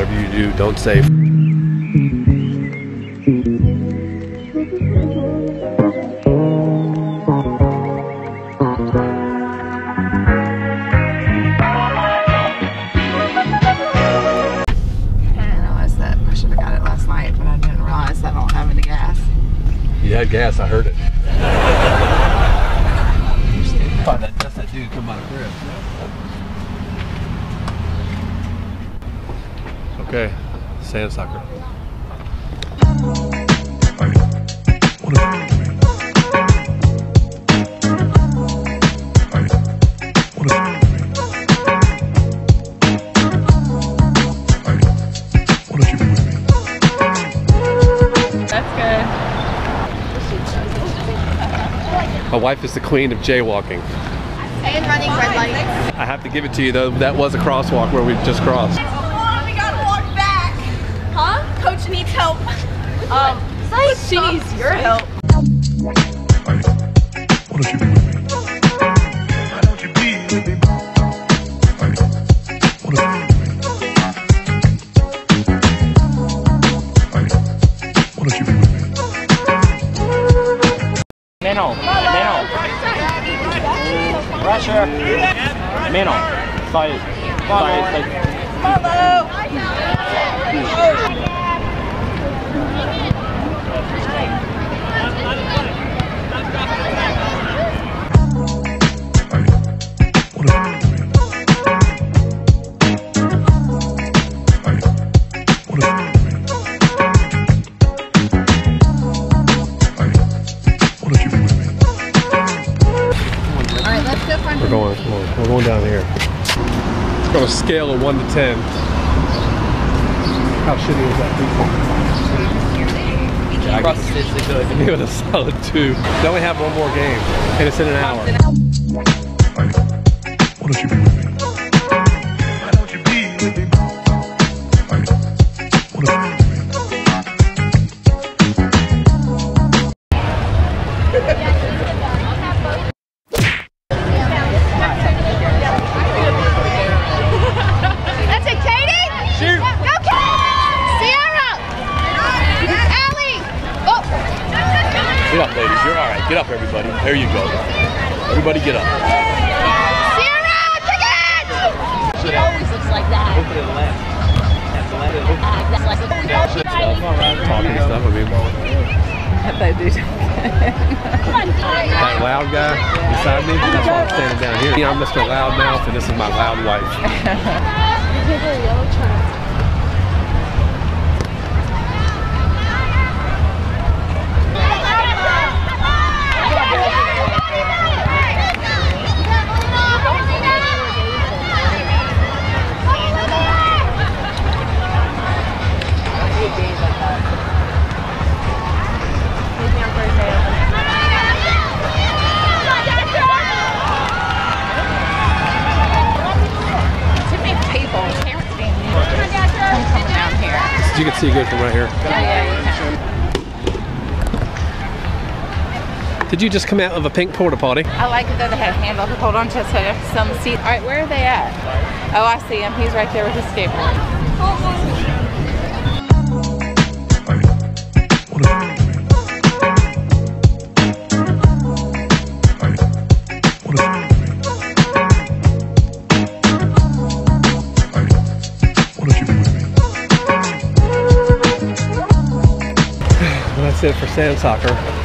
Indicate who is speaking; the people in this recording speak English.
Speaker 1: Whatever you do, don't say.
Speaker 2: I didn't realize that. I should have got it last night, but I didn't realize I don't have any gas.
Speaker 1: You had gas, I heard it.
Speaker 3: Oh, that, that's that dude come out of crib.
Speaker 1: Okay, sand
Speaker 2: good.
Speaker 1: My wife is the queen of jaywalking.
Speaker 4: And running red lights.
Speaker 1: I have to give it to you though, that was a crosswalk where we just crossed.
Speaker 4: Needs help. Um, she needs your help.
Speaker 5: Middle. Middle. Rusher. Middle. Side. Side. side.
Speaker 4: Alright, let's go find
Speaker 1: We're going, come on, we're going We're going down here. It's on a scale of one to ten. How shitty is that
Speaker 3: Crust is the good.
Speaker 1: pizza? Give it a solid two. They only have one more game, and it's in an hour.
Speaker 4: That's
Speaker 3: Get up, ladies. You're all right. Get up, everybody. There you go. Everybody get up.
Speaker 4: Sierra! Kick it!
Speaker 6: She always looks like that.
Speaker 3: Open it left. That's the left.
Speaker 6: That's like
Speaker 1: Talking stuff. I mean,
Speaker 2: They do.
Speaker 1: that loud guy beside me, that's why I'm standing down here. I'm Mr. Loudmouth, and this is my loud wife. You can see good from right here. Did you just come out of a pink porta potty?
Speaker 2: I like it that they have handles to hold on to so there's some seat. All right, where are they at? Oh, I see him. He's right there with his skateboard.
Speaker 1: Well, that's it for sand soccer.